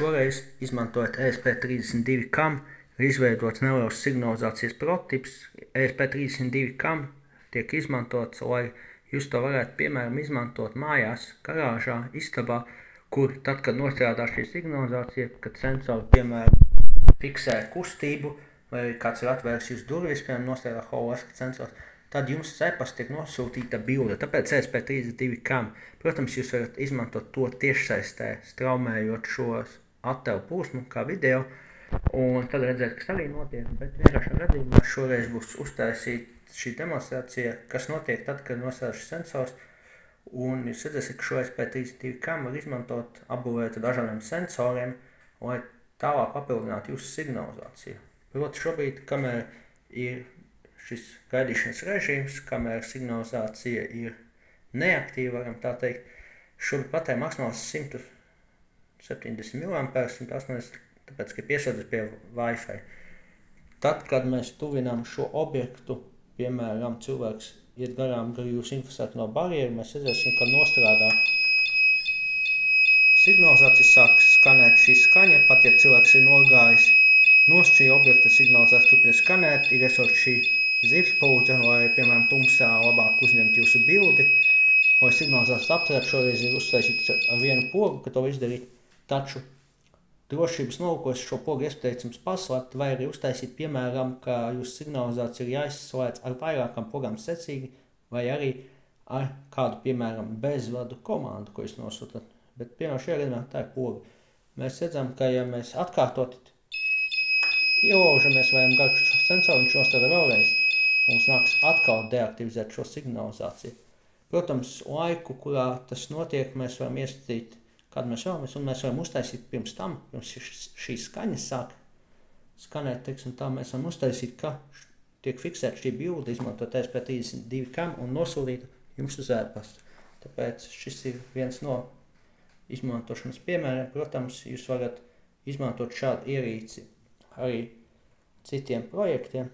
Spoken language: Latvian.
Šoreiz, izmantojot ESP32 kam, ir izveidots neliels signalizācijas prototyps. ESP32 kam tiek izmantots, lai jūs to varētu, piemēram, izmantot mājās, garāžā, istabā, kur tad, kad nostrādā šī signalizācija, kad sensori, piemēram, fiksē kustību, vai kāds ir atvērs jūs durvis, piemēram, nostrādā holoska sensors, tad jums cepas tiek nosūtīta bilde. Tāpēc ESP32 kam, protams, jūs varat izmantot to tiešsaistē, straumējot šos attēlu plūsmu kā video, un tad redzēt, kas arī notiek, bet vienkāršā gadījumā šoreiz būs uztaisīta šī demonstrācija, kas notiek tad, kad nosēž sensors, un jūs redzēsiet, ka šo SP32 kam var izmantot apbūvēt dažādiem sensoriem, lai tālāk papildinātu jūsu signalizāciju. Proti šobrīd, kamēr ir šis gaidīšanas režīms, kamēr signalizācija ir neaktīva, varam tā teikt, šobrīd patē maksimāls 100 70 mAh, 180, tāpēc, ka pieslēdzas pie Wi-Fi. Tad, kad mēs tuvinām šo objektu, piemēram, cilvēks iet garām, gar jūs inficēt no barjeru, mēs redzēsim, ka nostrādā signalizācija sāk skanēt šī skaņa, pat ja cilvēks ir nogājis no šī objekta signalizācija turpina skanēt, ir esot šī zivspūdze, lai, piemēram, tumsā labāk uzņemt jūsu bildi, lai signalizācijas apturēt, šoreiz ir uztaisīts ar vienu pogu, ka to izdarīt. Taču drošības nolūkos šo pogu iespējams paslēpt, vai arī uztaisīt, piemēram, ka jūsu signalizācija ir jāizslēdz ar vairākām pogām secīgi, vai arī ar kādu, piemēram, bezvadu komandu, ko jūs nosūtat. Bet, piemēram, šajā gadījumā tā ir poga. Mēs redzam, ka, ja mēs atkārtot ielaužamies vai gar šo sensoru, viņš nostāda vēlreiz, mums nāks atkal deaktivizēt šo signalizāciju. Protams, laiku, kurā tas notiek, mēs varam iestatīt kādu mēs vēlamies, un mēs varam uztaisīt pirms tam, pirms šī skaņa sāk skanēt, teiksim, tā mēs varam uztaisīt, ka tiek fiksēta šī bilde, izmantot SP32 kam un nosūtīt jums uz ēpastu. Tāpēc šis ir viens no izmantošanas piemēriem. Protams, jūs varat izmantot šādu ierīci arī citiem projektiem.